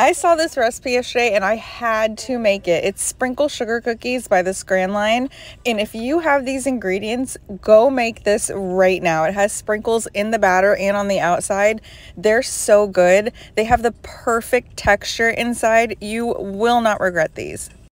I saw this recipe yesterday and I had to make it. It's sprinkle sugar cookies by the Scranline. And if you have these ingredients, go make this right now. It has sprinkles in the batter and on the outside. They're so good. They have the perfect texture inside. You will not regret these.